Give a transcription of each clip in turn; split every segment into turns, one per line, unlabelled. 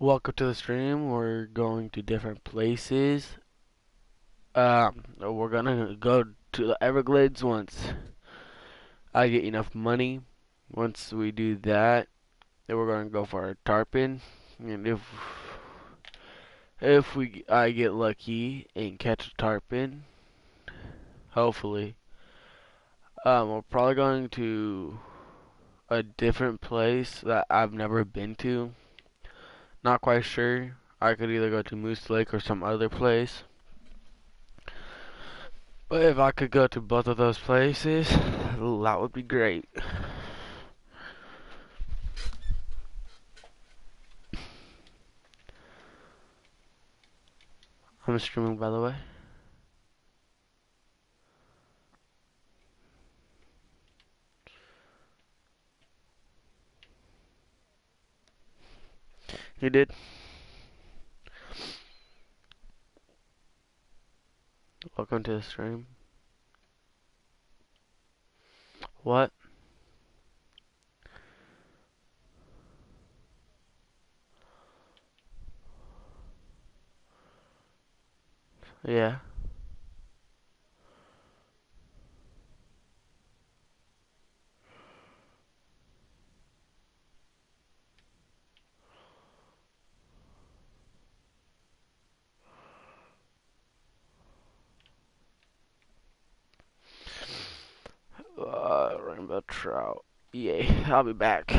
Welcome to the stream. We're going to different places. Um, we're gonna go to the Everglades once I get enough money. Once we do that, then we're gonna go for a tarpon. And if if we I get lucky and catch a tarpon, hopefully, um, we're probably going to a different place that I've never been to. Not quite sure. I could either go to Moose Lake or some other place. But if I could go to both of those places, that would be great. I'm streaming, by the way. You did? Welcome to the stream. What? Yeah. Uh, rainbow trout. Yay, I'll be back.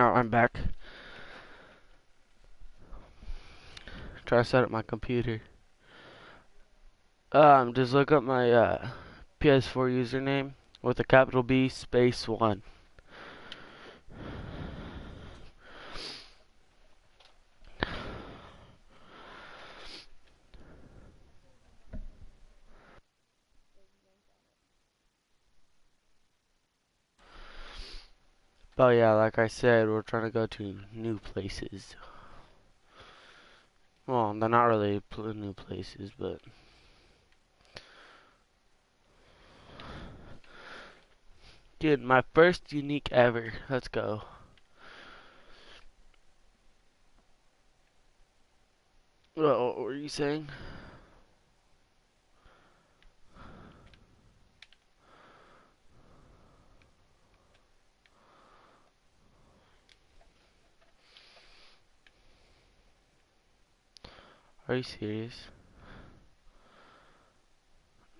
Oh, I'm back. Try to set up my computer. Um, just look up my uh, PS4 username with a capital B space one. But yeah, like I said, we're trying to go to new places. Well, they're not really pl- new places, but dude, my first unique ever. Let's go. What, what were you saying? Are you serious?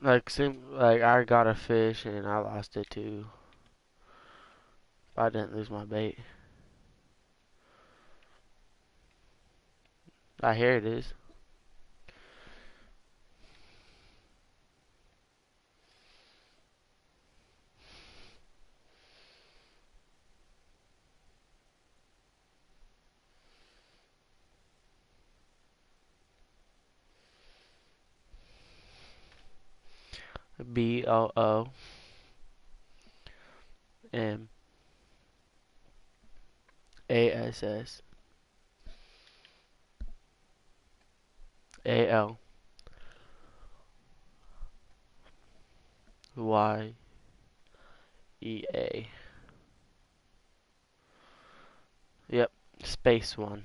Like, same, like I got a fish and I lost it too. I didn't lose my bait. I ah, here it is. O O M. A S S. A L. Y. E A. Yep, space one.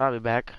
I'll be back.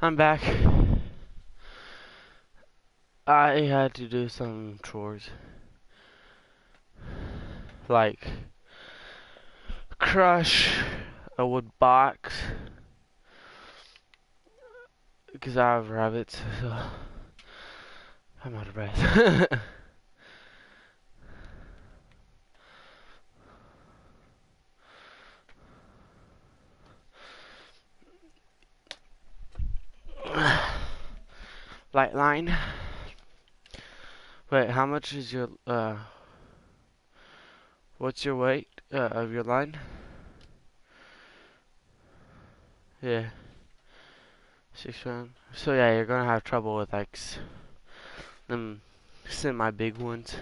I'm back. I had to do some chores. Like crush a wood box because I have rabbits. So I'm out of breath. Light line. Wait, how much is your uh? What's your weight uh, of your line? Yeah. Six one. So yeah, you're gonna have trouble with like them semi big ones.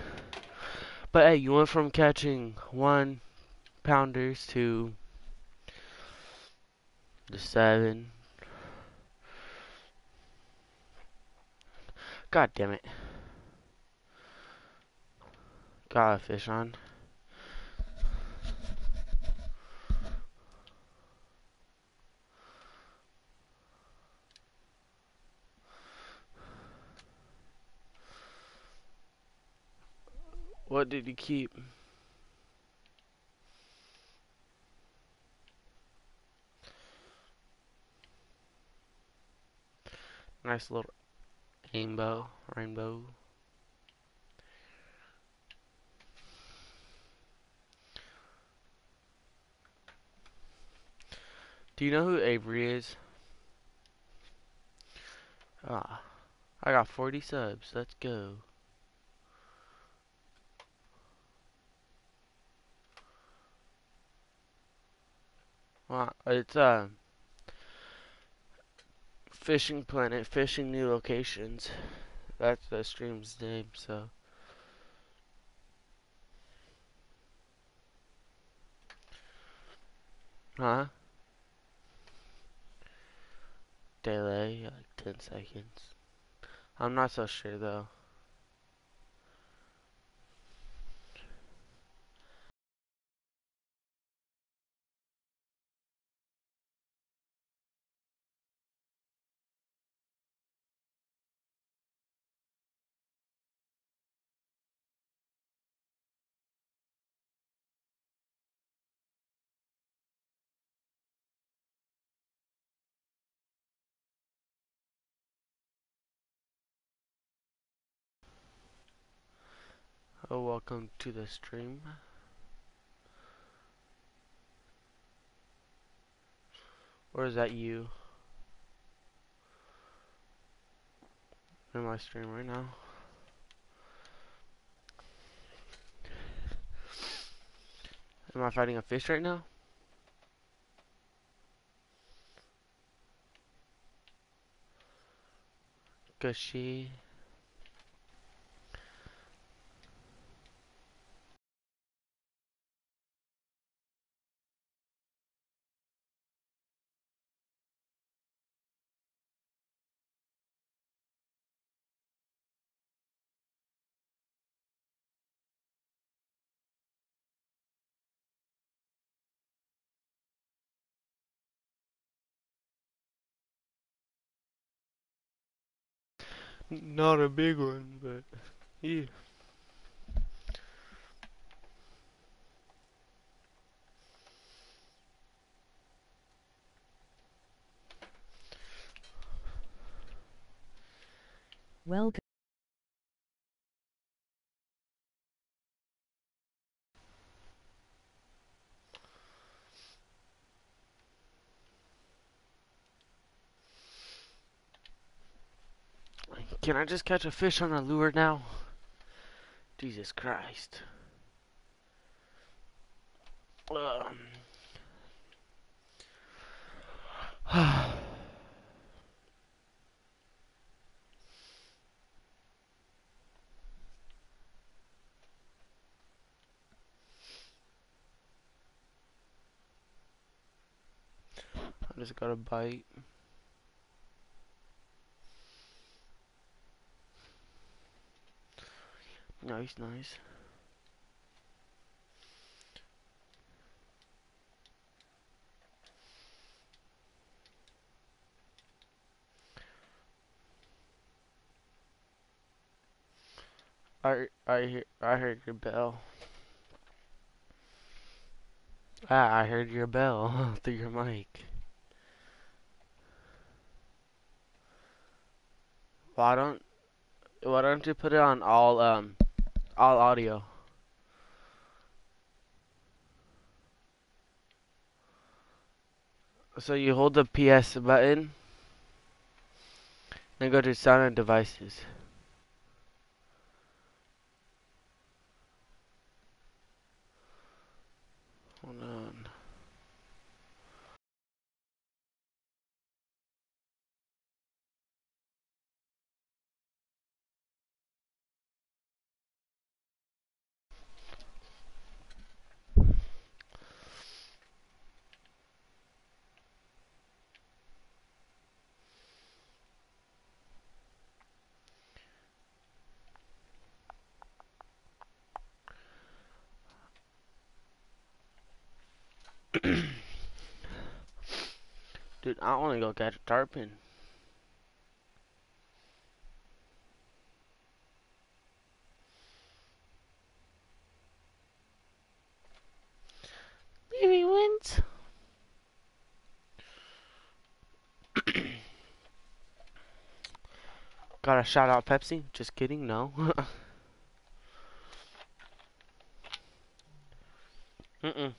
But hey, you went from catching one pounders to the seven. God damn it. Got a fish on. What did you keep? Nice little rainbow, rainbow. Do you know who Avery is? Ah, I got 40 subs. Let's go. Well, it's uh, Fishing Planet, fishing new locations. That's the stream's name. So. Huh? Delay, like 10 seconds. I'm not so sure though. Oh, welcome to the stream. Or is that you? In my stream right now. Am I fighting a fish right now? Gushy. Not a big one, but yeah.
Welcome.
Can I just catch a fish on a lure now? Jesus Christ. Um. I just got a bite. Nice, nice. I I hear, I heard your bell. Ah, I heard your bell through your mic. Why don't why don't you put it on all um all audio? So you hold the PS button, then go to sound and devices. Hold on. Dude, I want to go catch a tarpon. Baby wins. Gotta shout out Pepsi. Just kidding, no. Mm-mm.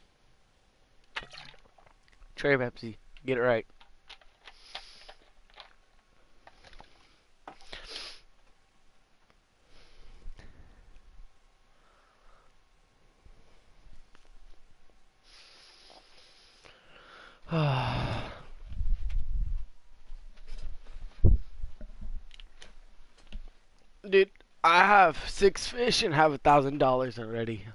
Cherry Pepsi. Get it right. Dude, I have six fish and have a thousand dollars already.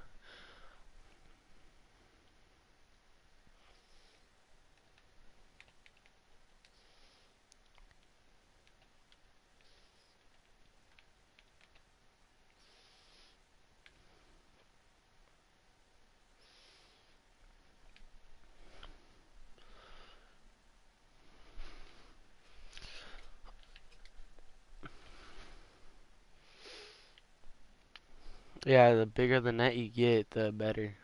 Yeah, the bigger the net you get, the better.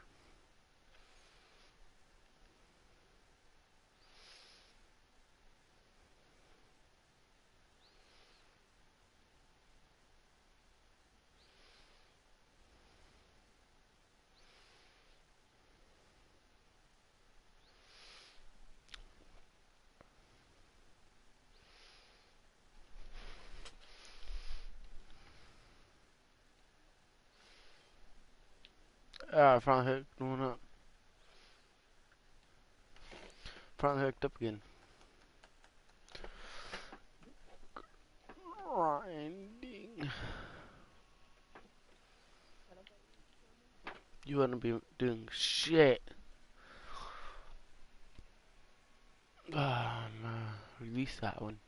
Ah, front hook going up. Front hooked up again. Grinding. You wouldn't be doing shit. Um, uh, release that one.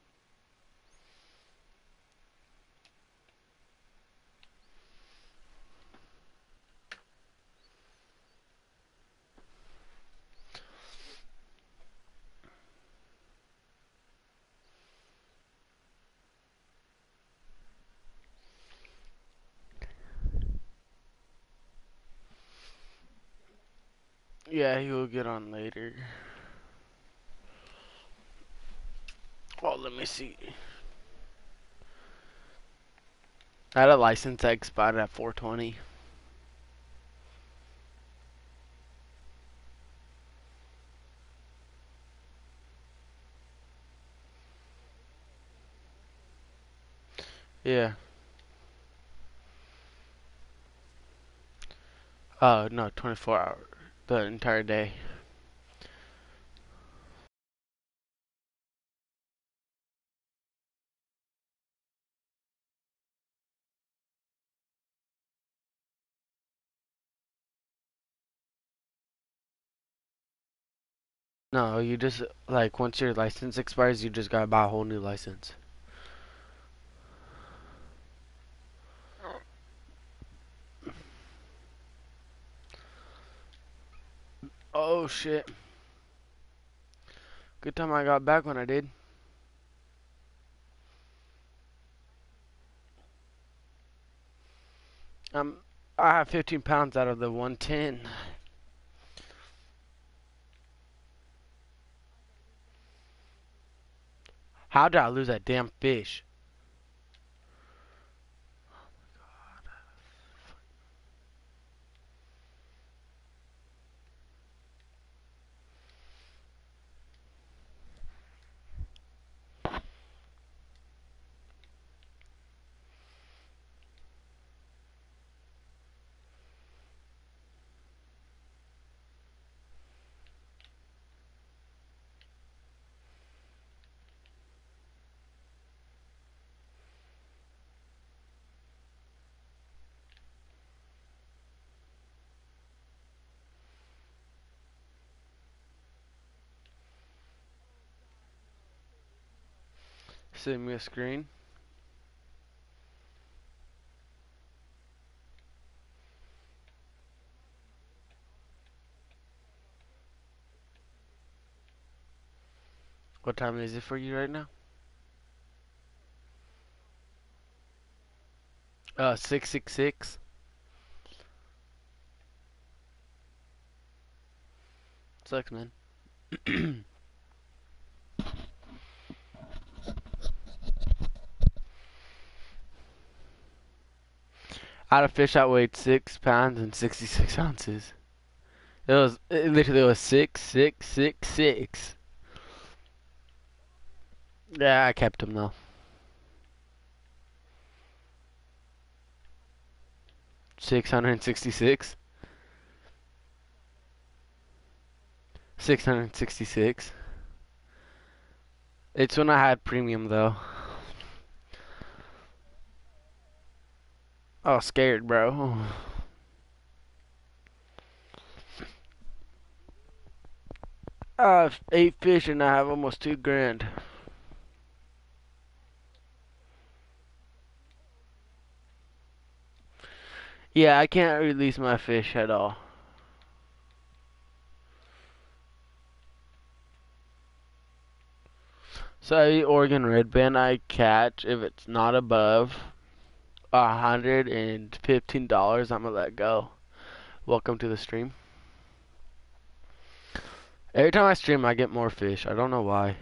Will get on later. Oh, let me see. I had a license that expired at 420. Yeah. Oh, no, 24 hours. The entire day. No, you just, like, once your license expires, you just gotta buy a whole new license. Oh, shit. Good time I got back when I did. Um, I have 15 pounds out of the 110. How did I lose that damn fish? Send me a screen. What time is it for you right now? Uh, 666. Sucks, man. I had a fish that weighed six pounds and 66 ounces. It was, it literally was six, six, six, six. Yeah, I kept him though. Six hundred and sixty-six. Six hundred and sixty-six. It's when I had premium though. I was scared, bro. I have eight fish and I have almost two grand. Yeah, I can't release my fish at all. So every Oregon red band I catch, if it's not above hundred and fifteen dollars, I'm gonna let go. Welcome to the stream. Every time I stream, I get more fish. I don't know why.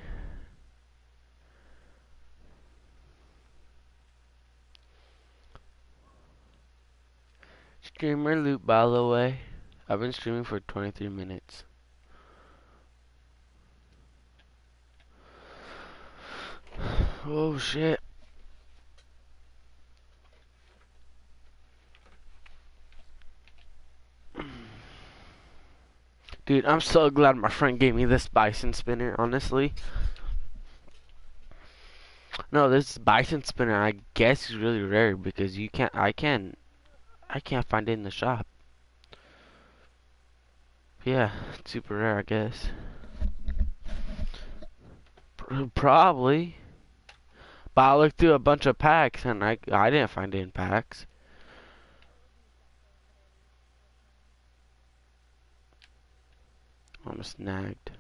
Streamer loot, by the way. I've been streaming for 23 minutes. Oh shit. Dude, I'm so glad my friend gave me this bison spinner, honestly. No, this bison spinner I guess is really rare because you can't I can't I can't find it in the shop. Yeah, super rare I guess. Probably. But I looked through a bunch of packs and I I didn't find it in packs. I'm snagged.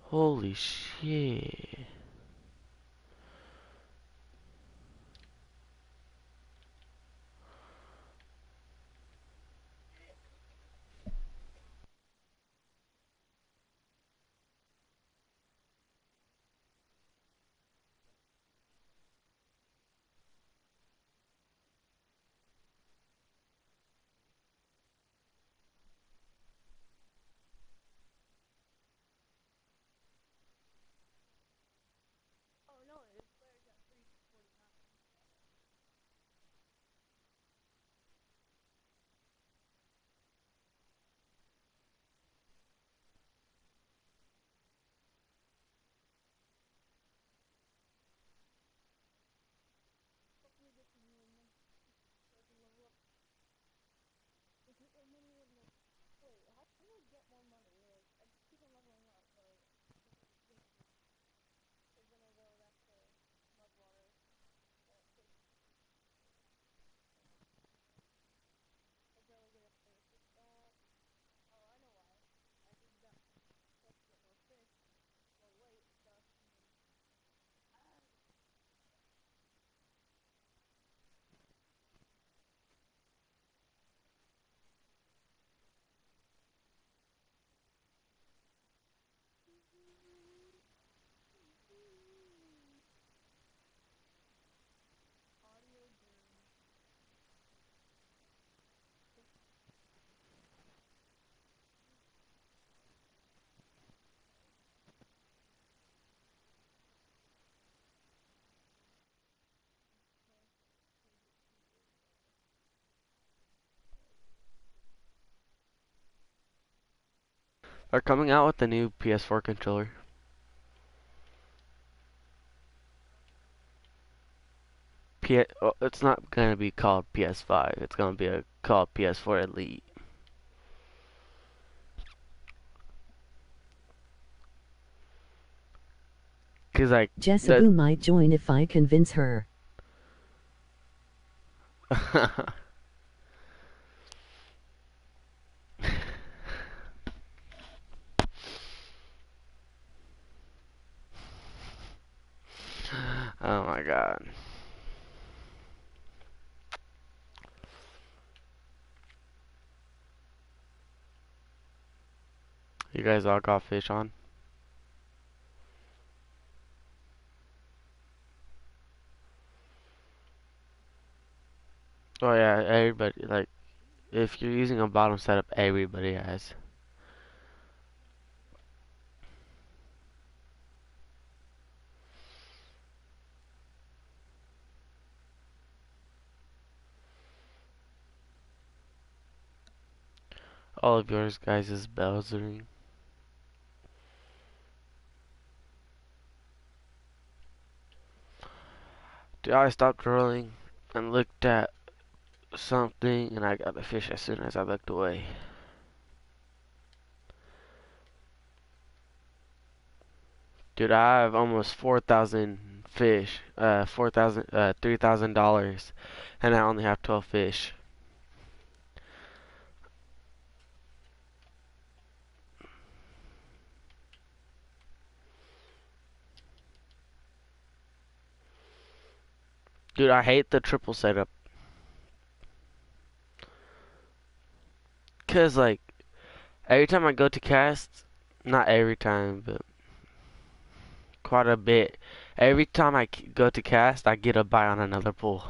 Holy shit. They're coming out with the new PS4 controller. P oh, it's not gonna be called PS5. It's gonna be a, called PS4 Elite. Cause like
Jessica might join if I convince her.
oh my god. You guys all got fish on? Oh yeah, everybody, like, if you're using a bottom setup, everybody has. All of yours guys is Bowsering. Dude, I stopped drilling and looked at something and I got the fish as soon as I looked away. Dude, I have almost 4,000 fish, uh, 4,000, uh, $3,000 and I only have 12 fish. Dude, I hate the triple setup. Cause like, every time I go to cast, not every time, but quite a bit. Every time I go to cast, I get a buy on another pool.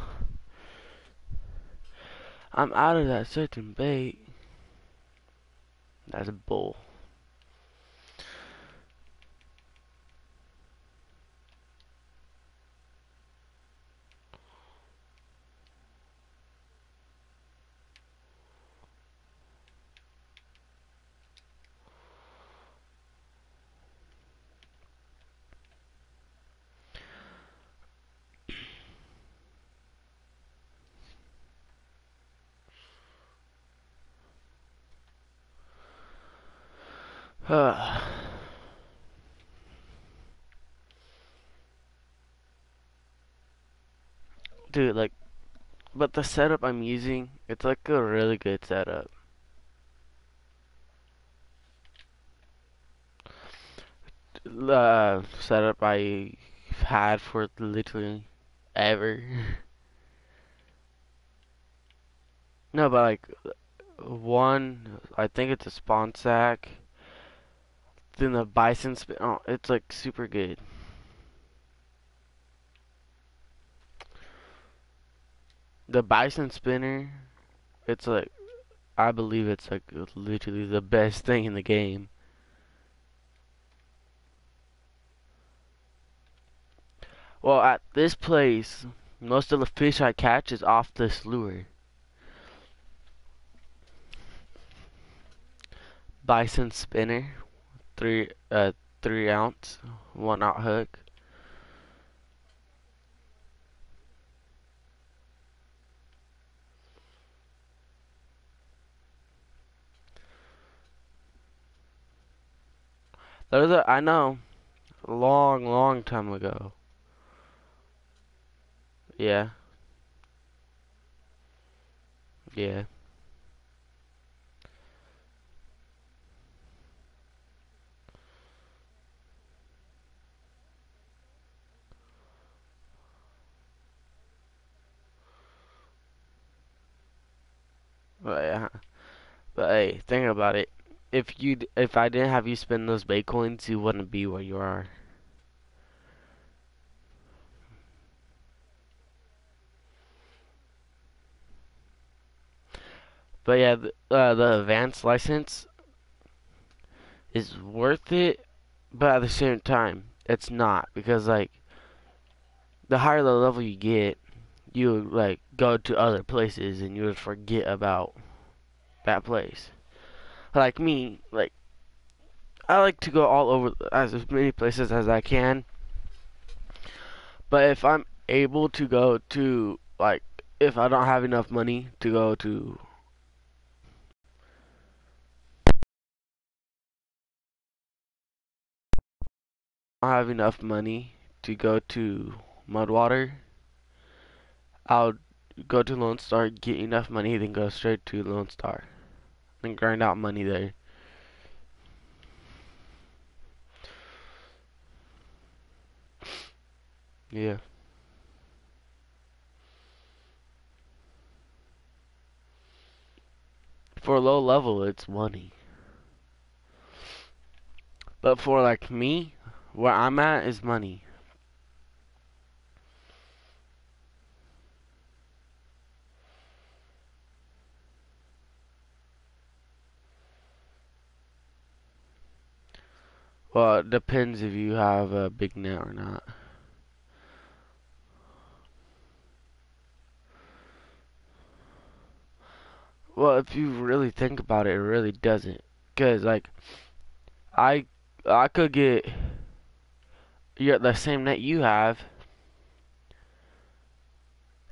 I'm out of that certain bait. That's a bull. Dude, like, but the setup I'm using, it's like a really good setup. Uh, setup I had for literally ever. no, but like, one, I think it's a spawn sack then the bison spin. Oh, it's like super good. The bison spinner, it's like, I believe it's like literally the best thing in the game. Well, at this place, most of the fish I catch is off this lure. Bison spinner three uh three ounce one out hook There's a, I know, long, long time ago. Yeah. Yeah. But yeah. But hey, think about it. If you if I didn't have you spend those bait coins, you wouldn't be where you are. But yeah, the, uh, the advanced license is worth it, but at the same time, it's not because like the higher the level you get, you like go to other places and you would forget about that place. Like me, like I like to go all over as many places as I can. But if I'm able to go to like if I don't have enough money to go to I have enough money to go to Mudwater, I'll go to Lone Star, get enough money, then go straight to Lone Star. And grind out money there. Yeah. For low level, it's money. But for like me, where I'm at is money. Well, it depends if you have a big net or not. Well, if you really think about it, it really doesn't. Cause like, I I could get your the same net you have,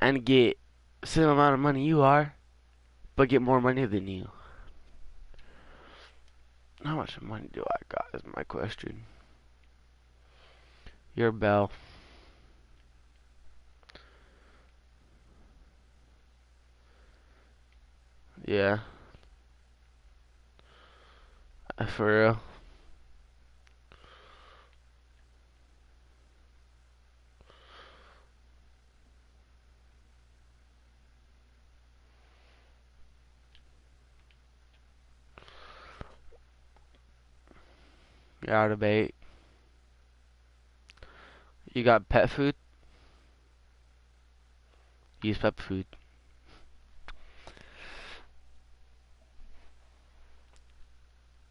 and get same amount of money you are, but get more money than you. How much money do I got? Is my question. Your bell. Yeah. For real. You're out of bait. You got pet food? Use pet food.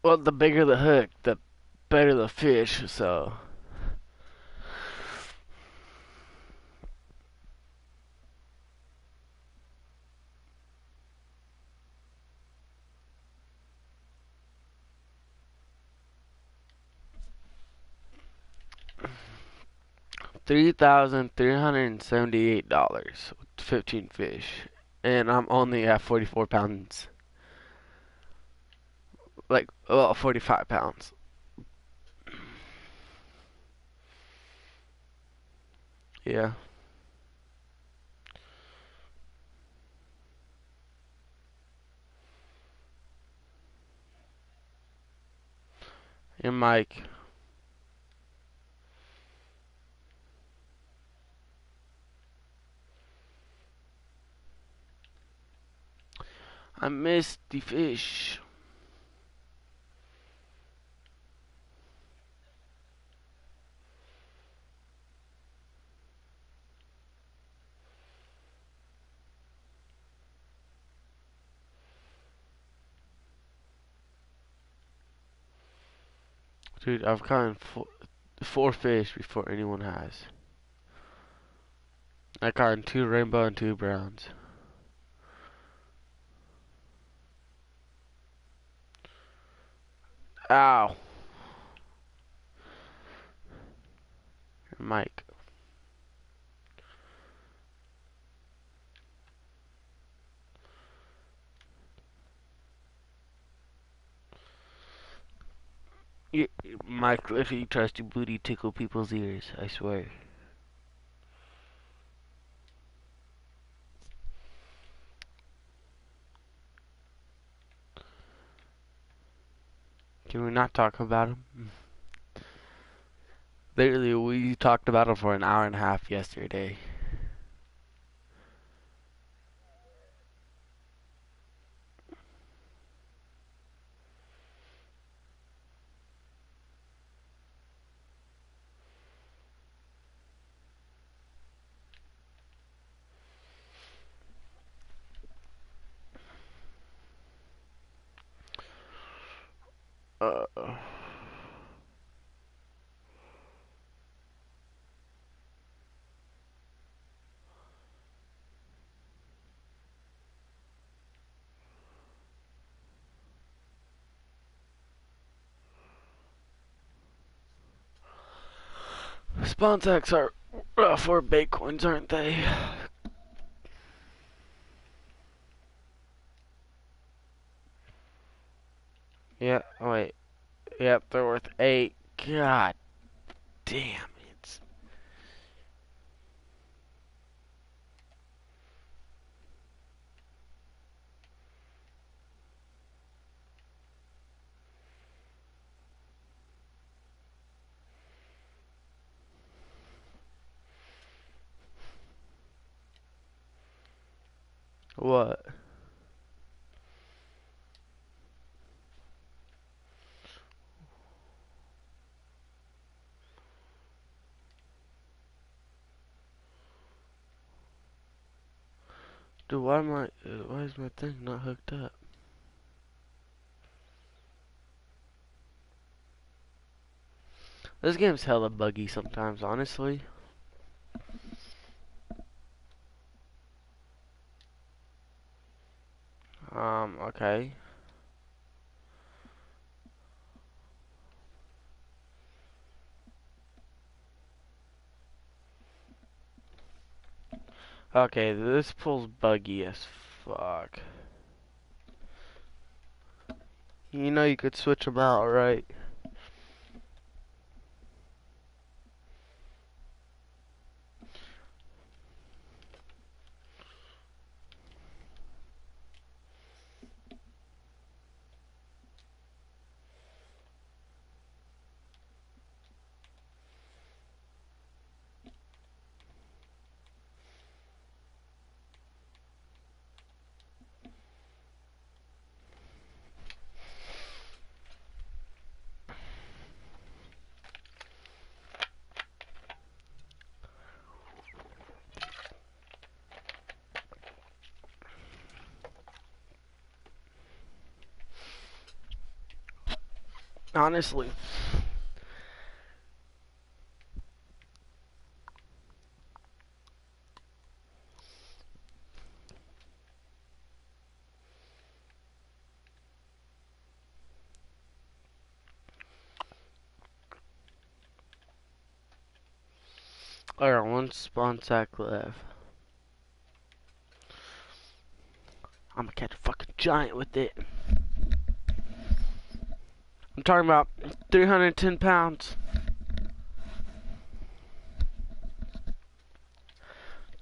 Well, the bigger the hook, the better the fish, so. Three thousand three hundred and seventy-eight dollars with fifteen fish, and I'm only at forty-four pounds. Like, well, forty-five pounds. Yeah. Your mic. I missed the fish. Dude, I've caught four, four fish before anyone has. I caught two rainbow and two browns. Ow. Mike. You, Mike, if you trust your booty tickle people's ears, I swear. Can we not talk about him? Literally, we talked about him for an hour and a half yesterday. Uh, Spawn sacks are uh, for bait coins, aren't they? Yeah, oh wait. Yep, they're worth eight. God damn it. What? Dude, why am I, uh, why is my thing not hooked up? This game's hella buggy sometimes, honestly. Um, okay. Okay, this pool's buggy as fuck. You know you could switch them out, right? Honestly. Alright, one spawn sack left. I'm gonna catch a fucking giant with it. Talking about 310 pounds.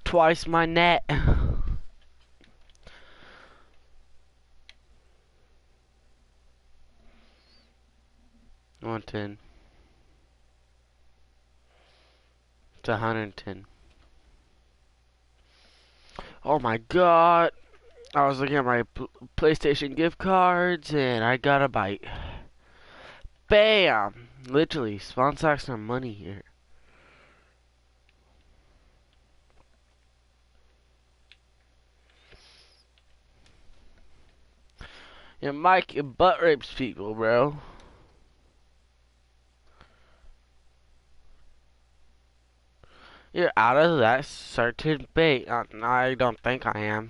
Twice my net. One ten. It's 110. Oh my god. I was looking at my PlayStation gift cards and I got a bite. Bam! Literally, spawn sacks are money here. Yeah, Mike, you butt rapes people, bro. You're out of that certain bait. Uh, I don't think I am.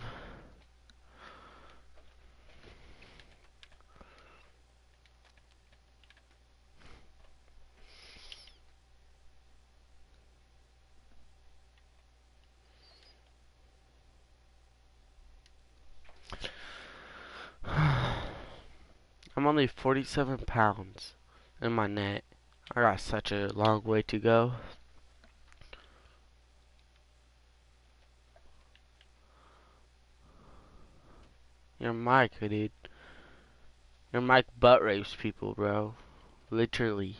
I'm only 47 pounds in my net. I got such a long way to go. Your mic, dude. Your mic butt rapes people, bro. Literally.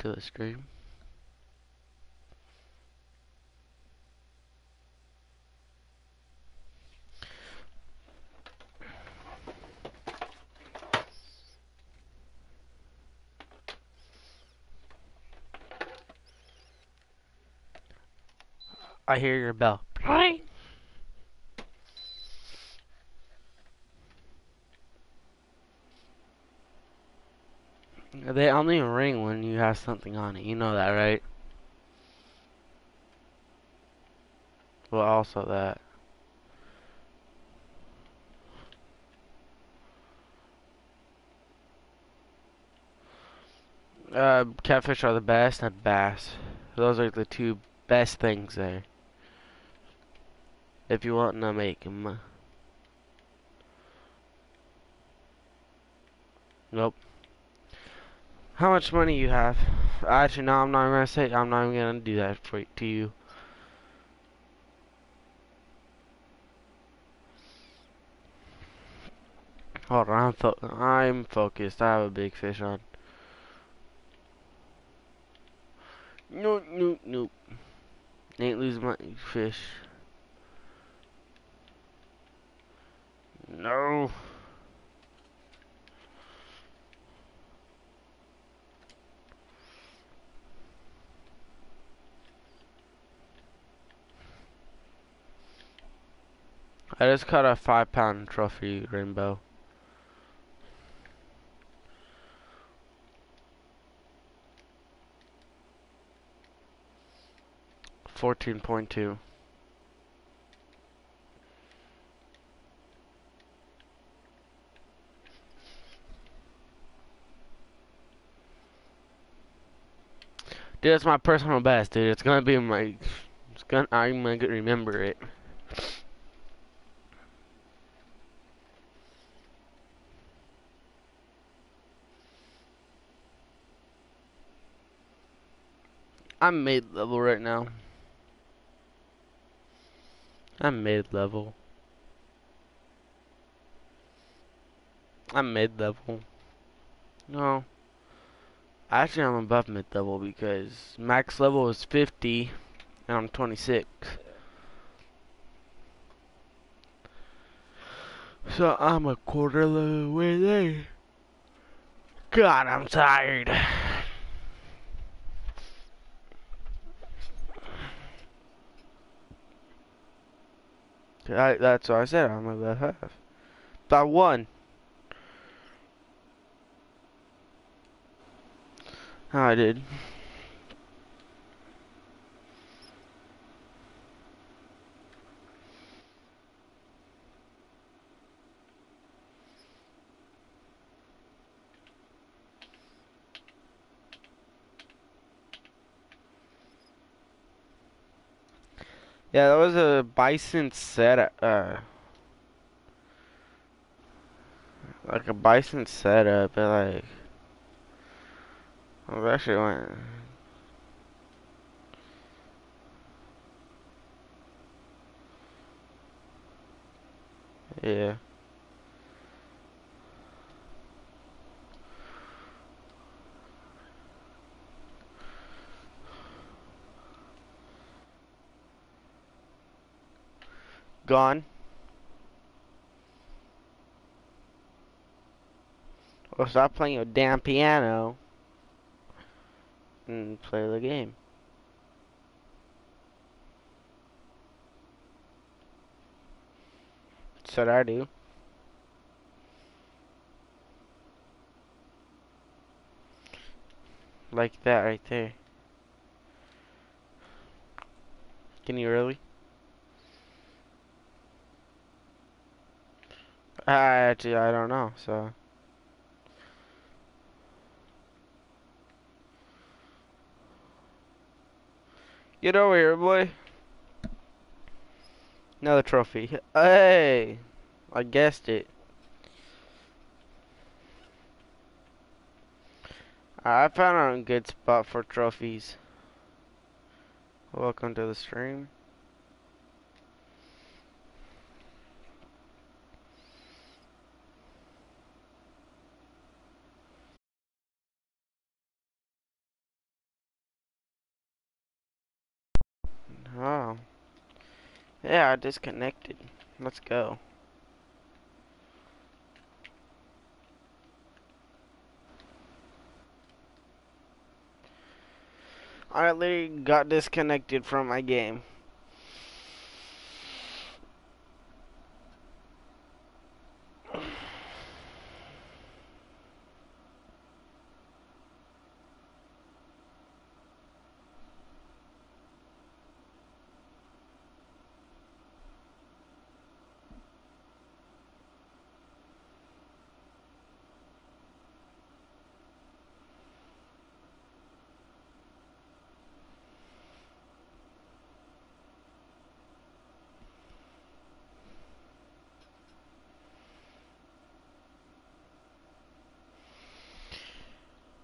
To the screen. I hear your bell. They only have something on it. You know that, right? Well, also that. Uh, catfish are the best and bass. Those are the two best things there. If you want to make them. Nope. How much money you have? Actually, no, I'm not gonna say. I'm not even gonna do that for to you. Hold on, I'm, fo I'm focused. I have a big fish on. Nope, nope, nope. Ain't losing my fish. No. I just caught a five pound trophy rainbow. Fourteen point two. Dude, it's my personal best, dude. It's gonna be my. It's gonna. I'm gonna remember it. I'm mid level right now. I'm mid level. I'm mid level. No. Actually, I'm above mid level because max level is 50 and I'm 26. So I'm a quarter of the way there. God, I'm tired. I, that's what I said. I'm about half. By one. I did. Yeah, that was a bison setup. Uh, like a bison setup, but like. I was actually went. Yeah. Gone. Well, stop playing your damn piano and play the game. That's what I do. Like that right there. Can you really? I actually I don't know, so Get over here, boy. Another trophy. Hey! I guessed it. I found a good spot for trophies. Welcome to the stream. Oh. Yeah, I disconnected. Let's go. I literally got disconnected from my game.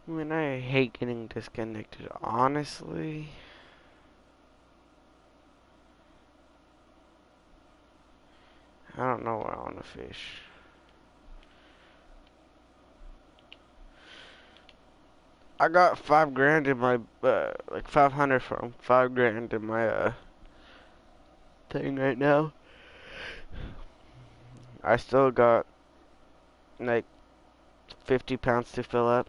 I mean, I hate getting disconnected, honestly. I don't know where I want to fish. I got five grand in my, uh, like 500 from five grand in my, uh, thing right now. I still got, like, 50 pounds to fill up.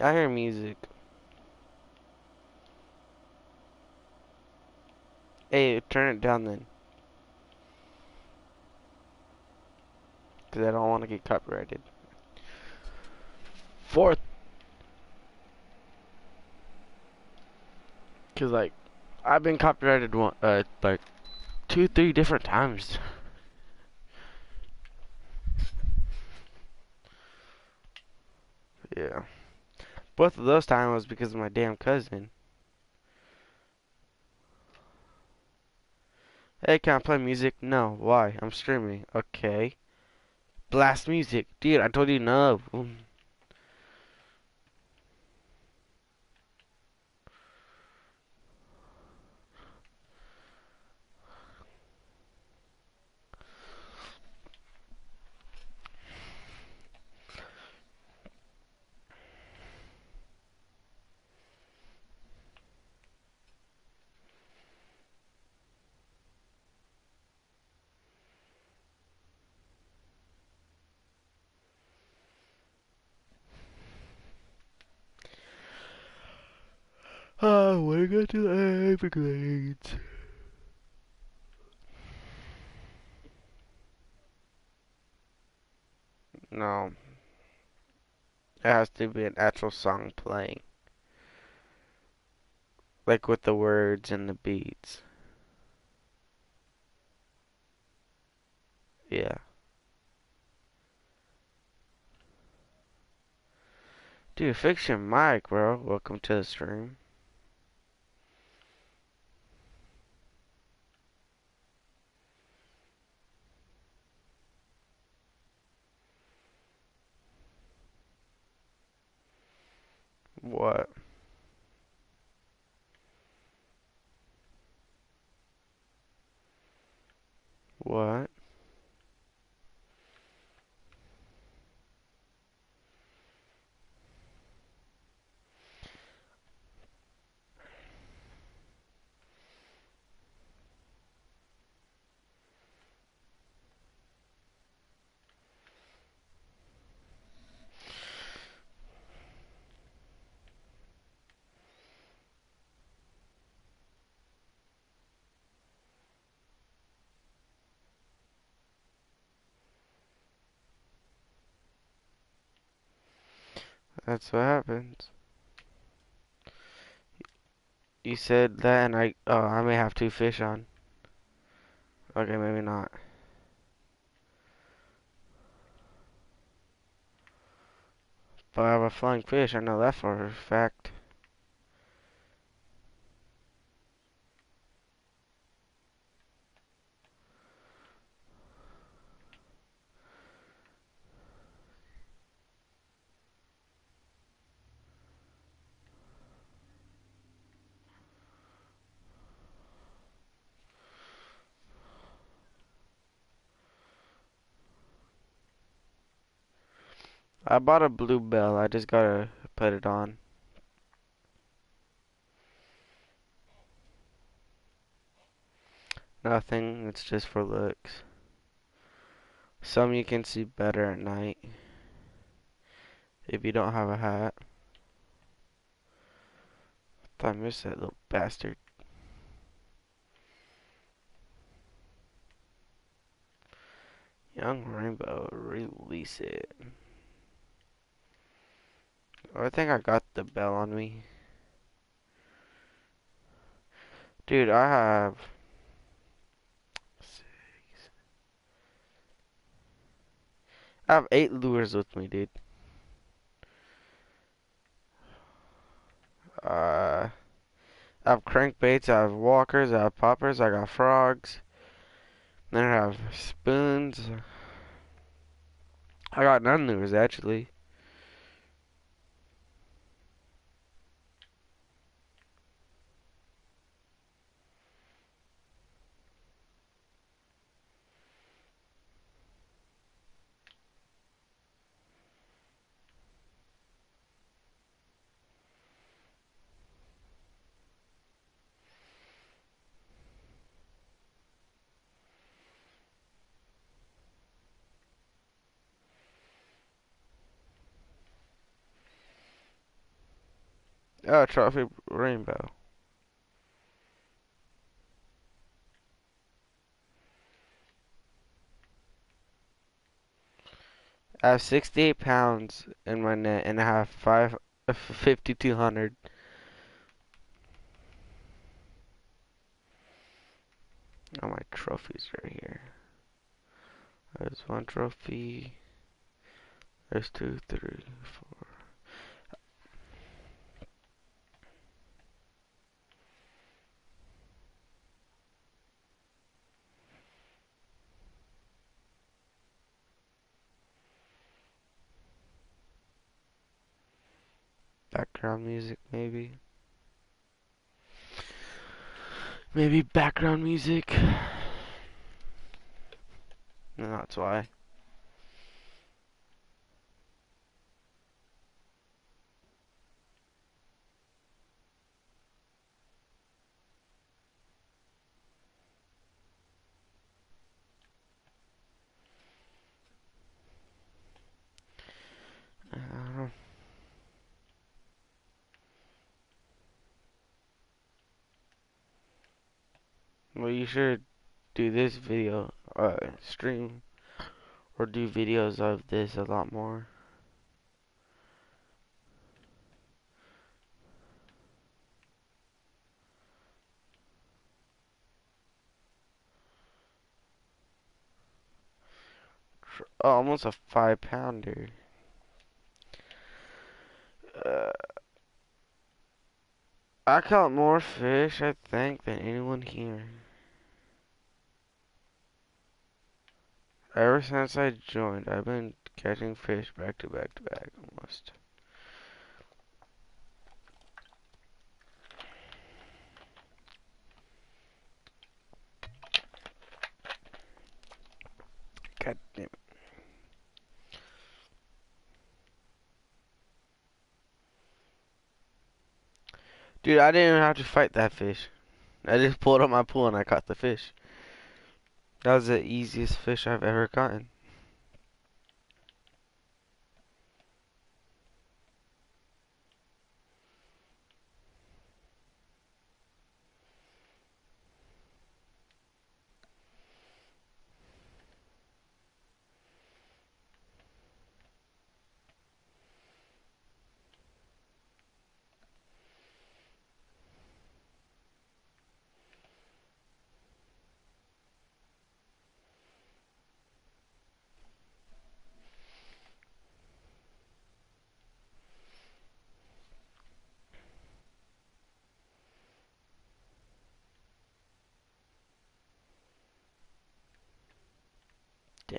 I hear music. Hey, turn it down then. Because I don't want to get copyrighted. Fourth. Because, like, I've been copyrighted one, uh, like, two, three different times. Yeah. Both of those times was because of my damn cousin. Hey, can I play music? No. Why? I'm streaming. Okay. Blast music. Dude, I told you no. I want to to the Everglades. No. It has to be an actual song playing. Like with the words and the beats. Yeah. Dude, fix your mic, bro. Welcome to the stream. What? What? That's what happens. You said that and I, oh, I may have two fish on. Okay, maybe not. But I have a flying fish, I know that for a fact. I bought a blue bell. I just gotta put it on. Nothing. It's just for looks. Some you can see better at night. If you don't have a hat. I missed that little bastard. Young Rainbow, release it. I think I got the bell on me. Dude, I have six. I have eight lures with me, dude. Uh, I have crankbaits, I have walkers, I have poppers, I got frogs. Then I have spoons. I got none lures actually. Oh, trophy rainbow. I have 68 pounds in my net and I have five, 5,200. All my trophies are here. There's one trophy. There's two, three, four. Background music, maybe. Maybe background music. And that's why. Uh, well, you should do this video, uh, stream, or do videos of this a lot more. Oh, almost a five pounder. Uh, I caught more fish, I think, than anyone here. Ever since I joined, I've been catching fish back to back to back almost. God damn it. Dude, I didn't even have to fight that fish. I just pulled up my pool and I caught the fish. That was the easiest fish I've ever caught.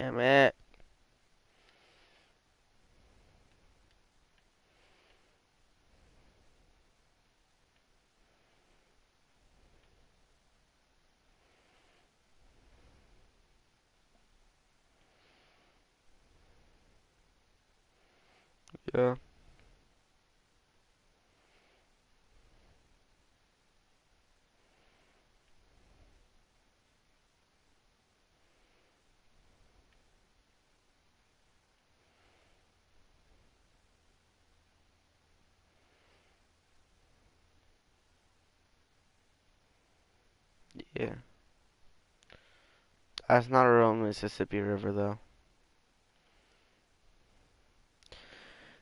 Damn it. Yeah. Yeah. That's not a real Mississippi River, though.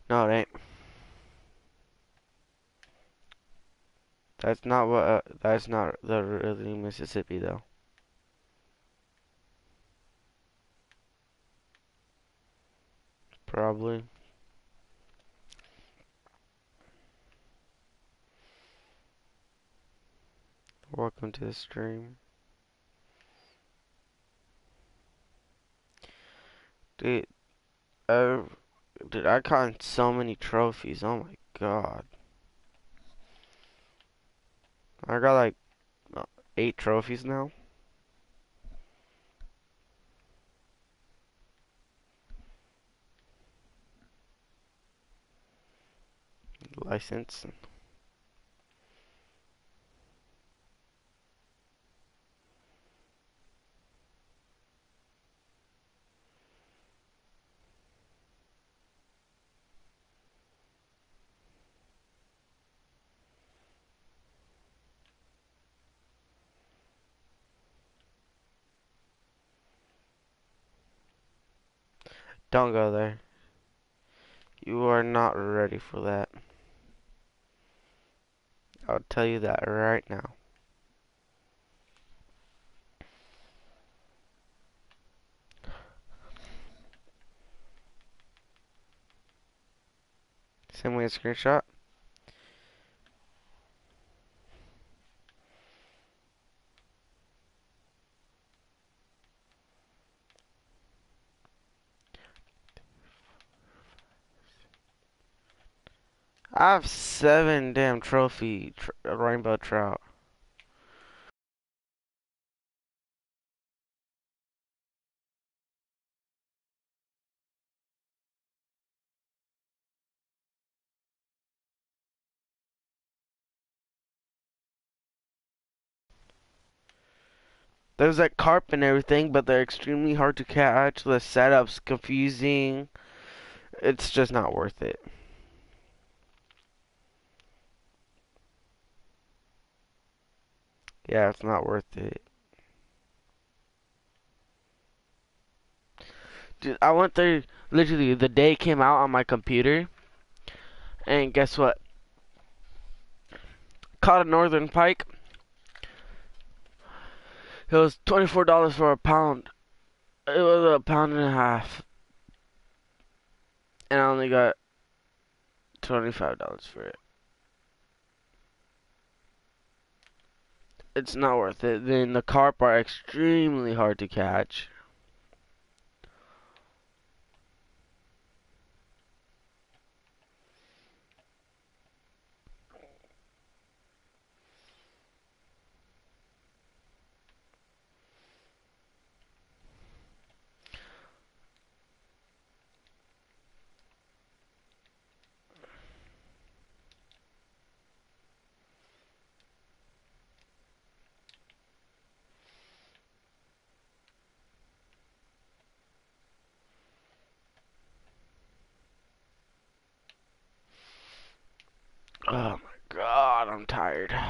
No, it ain't. That's not what. Uh, that's not the really Mississippi, though. Probably. Welcome to the stream. Dude, uh, dude, I caught so many trophies. Oh my god. I got like uh, eight trophies now. License. Don't go there. You are not ready for that. I'll tell you that right now. Send me a screenshot. I have seven damn trophy tr rainbow trout. There's like carp and everything, but they're extremely hard to catch. The setup's confusing. It's just not worth it. Yeah, it's not worth it. Dude, I went there literally the day it came out on my computer. And guess what? Caught a northern pike. It was $24 for a pound. It was a pound and a half. And I only got $25 for it. It's not worth it. Then the carp are extremely hard to catch. Oh my god, I'm tired.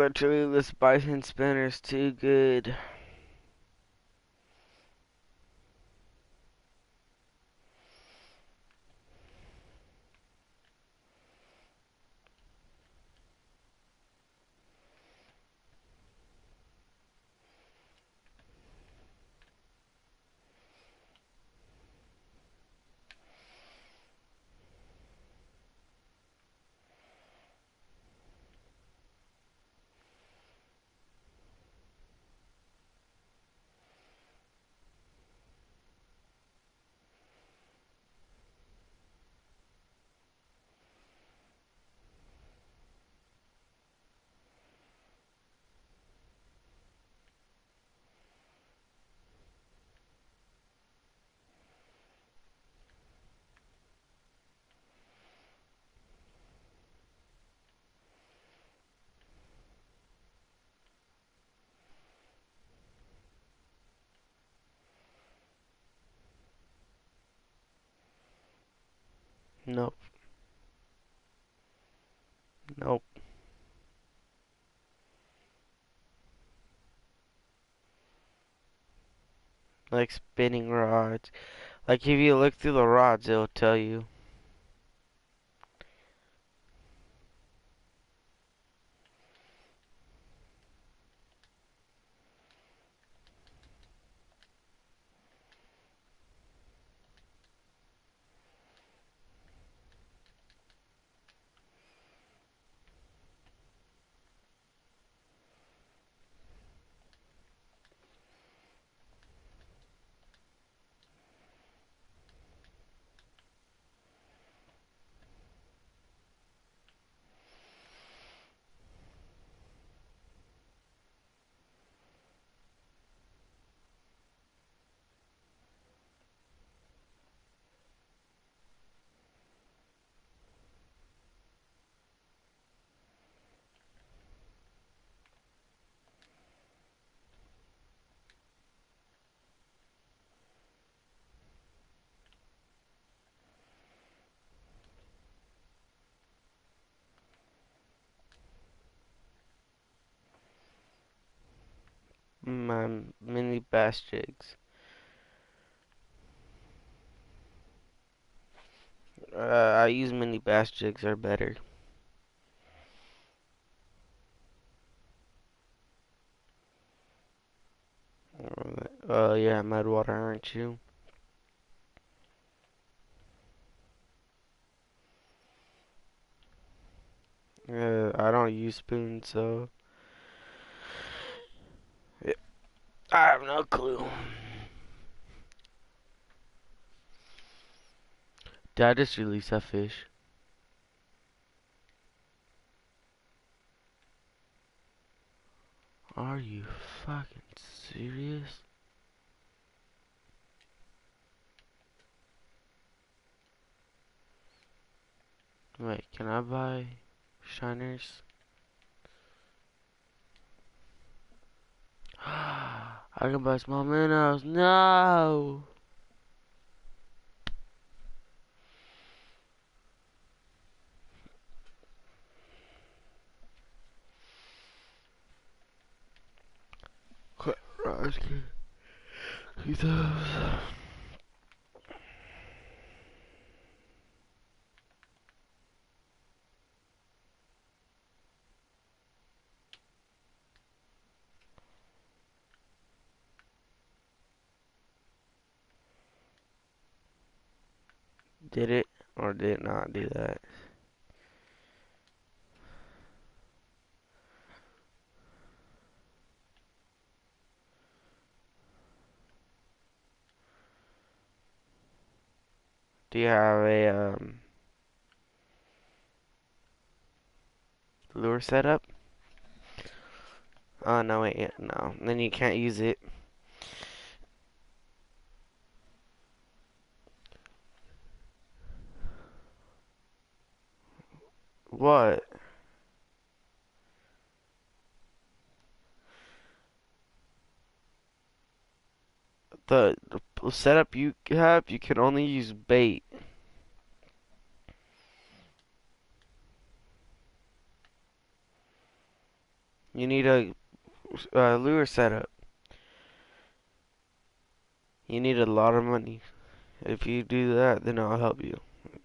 Literally, this bison spinner is too good. Nope. Nope. Like spinning rods. Like if you look through the rods, it'll tell you. Bass jigs. Uh, I use mini bass jigs are better. Uh, yeah, Mudwater, aren't you? Uh, I don't use spoons, so yeah, I have no clue. Did I just release that fish? Are you fucking serious? Wait, can I buy shiners? Ah, I can buy small minnows. No! Quit, Raj, get those. Did it or did not do that? Do you have a um lure setup? Oh no, wait, no. Then you can't use it. What? The, the setup you have, you can only use bait. You need a uh, lure setup. You need a lot of money. If you do that, then I'll help you.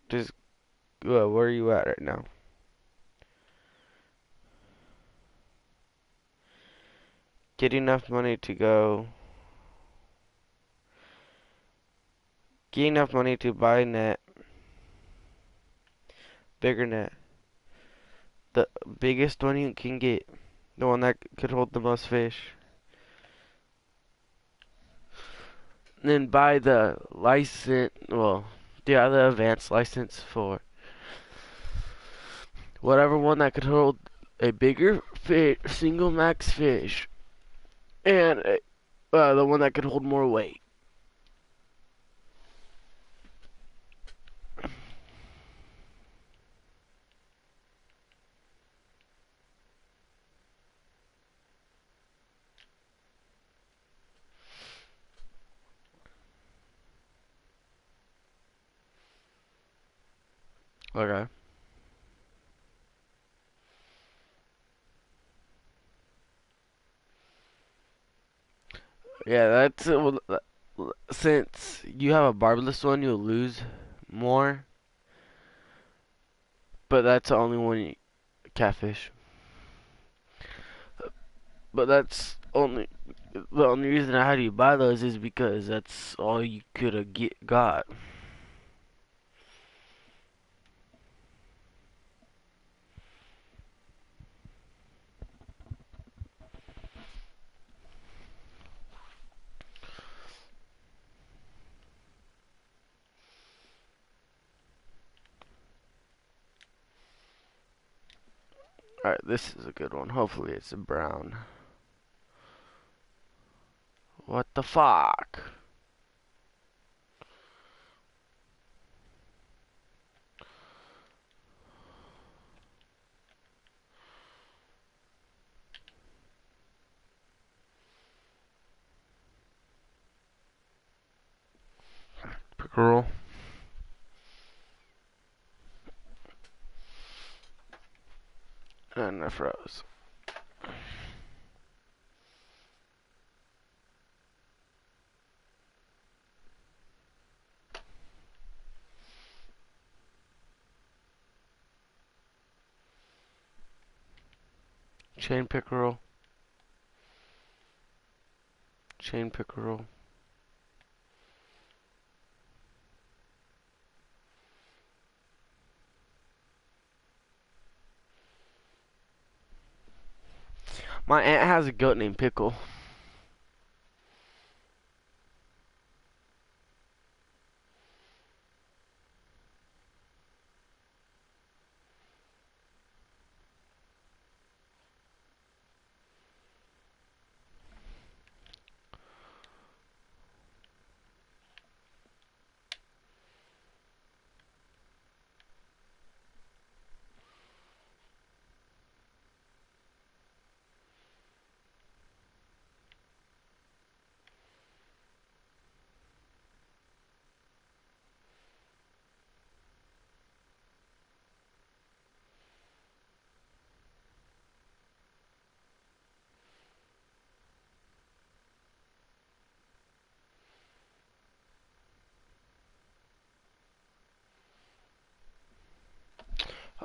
Just, uh, where are you at right now? Get enough money to go. Get enough money to buy net. Bigger net. The biggest one you can get. The one that could hold the most fish. then buy the license, well, the advanced license for whatever one that could hold a bigger fish, single max fish, and uh, the one that could hold more weight. Okay. Yeah, that's uh, well, uh, since you have a barbless one, you'll lose more, but that's the only one you, catfish. But that's only the only reason I had you buy those is because that's all you could have get got. Alright, this is a good one. Hopefully it's a brown. What the fuck? Pickerel. And I froze. Chain pickerel. Chain pickerel. My aunt has a goat named Pickle.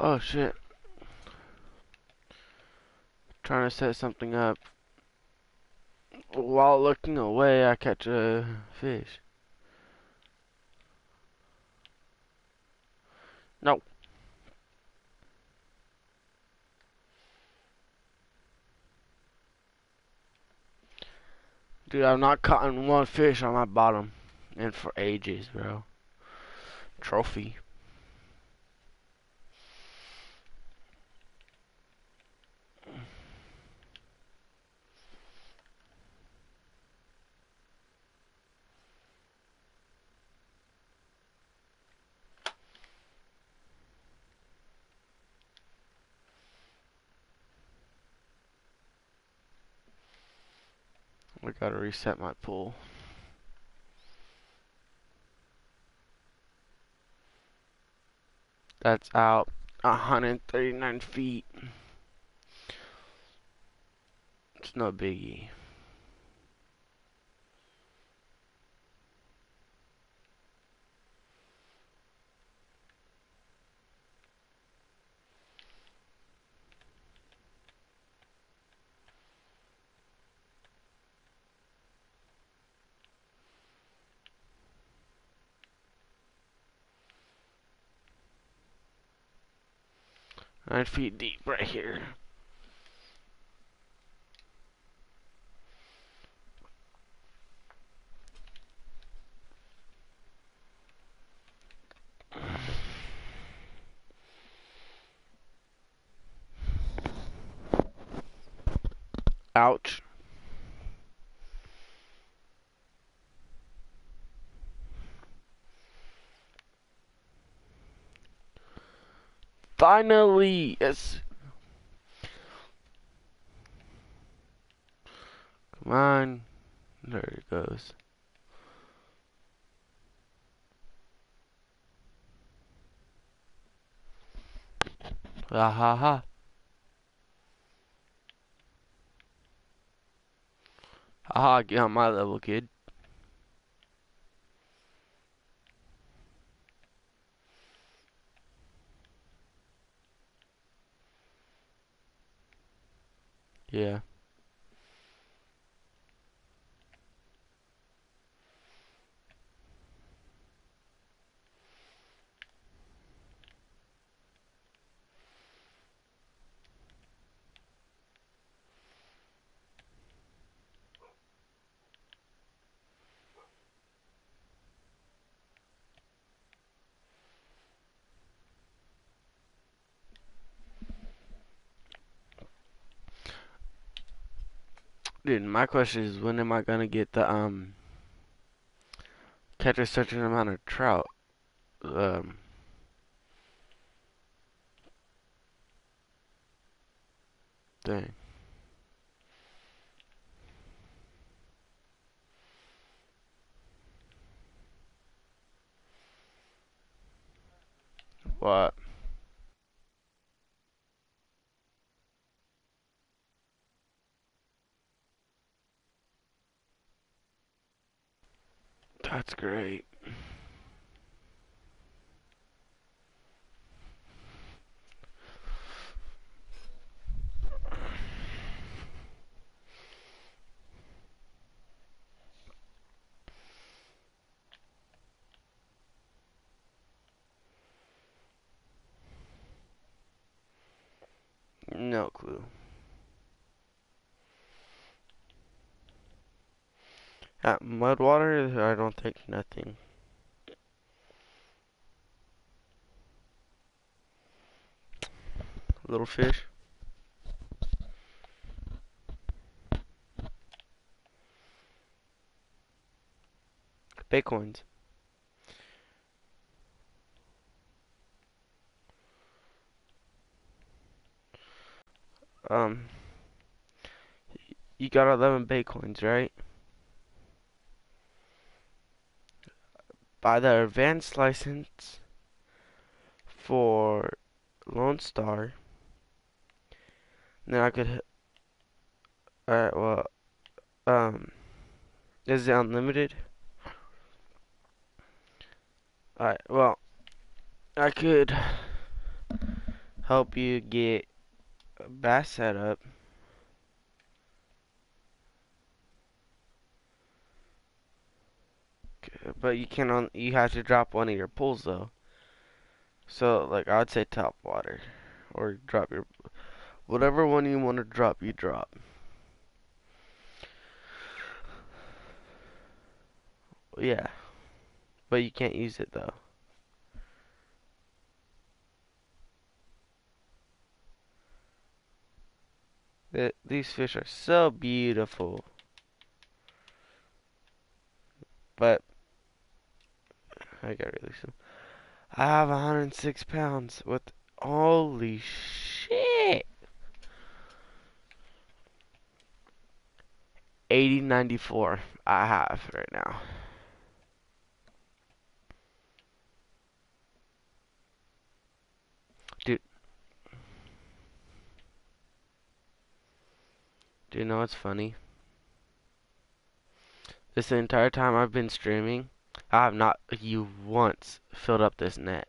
Oh shit. Trying to set something up. While looking away, I catch a fish. No. Dude, I've not caught one fish on my bottom. And for ages, bro. Trophy. I gotta reset my pool. That's out 139 feet. It's no biggie. Nine feet deep right here. Ouch. Finally, yes. Come on. There it goes. Ah ha ha. Haha, get on my level, kid. Yeah. Dude, my question is when am I gonna get the um catch a certain amount of trout? Um thing. What? That's great. No clue. At Mudwater, I don't think nothing. Little fish. Baitcoins. Um, you got 11 Baitcoins, right? Buy the advanced license for Lone Star. Then I could. Alright, well, um, is it unlimited? Alright, well, I could help you get a bass set up. But you can on you have to drop one of your pulls though. So like I'd say top water, or drop your whatever one you want to drop, you drop. Yeah, but you can't use it though. Th these fish are so beautiful. But I gotta release them. I have 106 pounds with holy shit. 8094 I have right now. Dude. Do you know what's funny? This entire time I've been streaming, I have not you once filled up this net.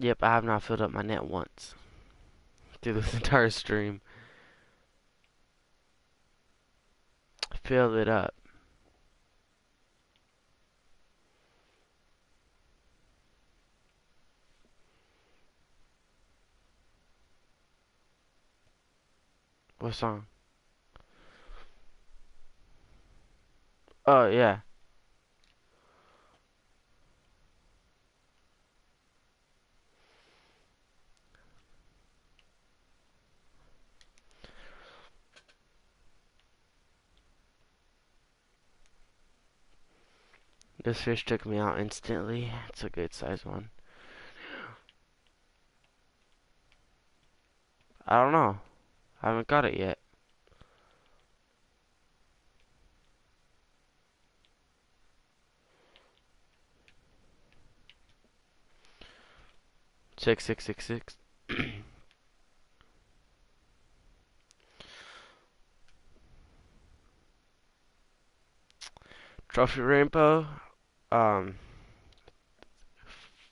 Yep, I have not filled up my net once. Through this entire stream. Filled it up. What song? Oh, yeah. This fish took me out instantly. It's a good size one. I don't know. I haven't got it yet. Six six six six. Trophy rainbow, um,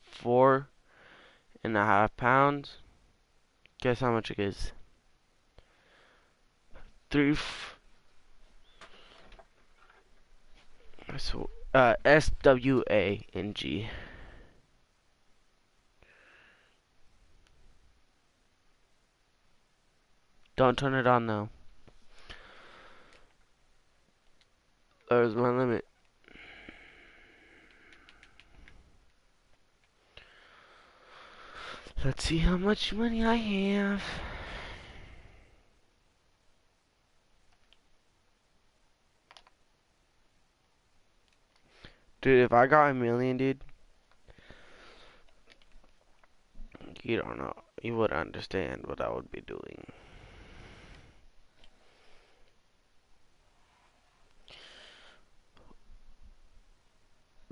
four and a half pounds. Guess how much it is? Three. So, uh, S W A N G. Don't turn it on though. There's my limit. Let's see how much money I have. Dude, if I got a million, dude, you don't know. You would understand what I would be doing.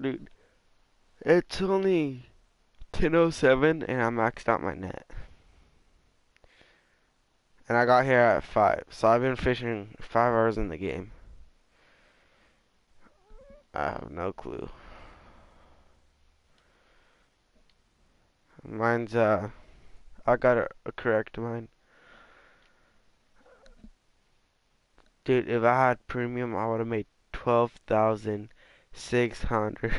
Dude, it's only 10.07 and I maxed out my net. And I got here at 5. So I've been fishing 5 hours in the game. I have no clue. Mine's, uh, I got a, a correct mine. Dude, if I had premium, I would have made twelve thousand six hundred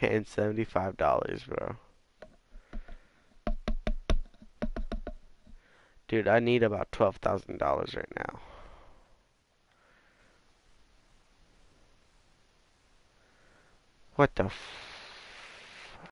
and seventy-five dollars, bro. Dude, I need about twelve thousand dollars right now. What the f-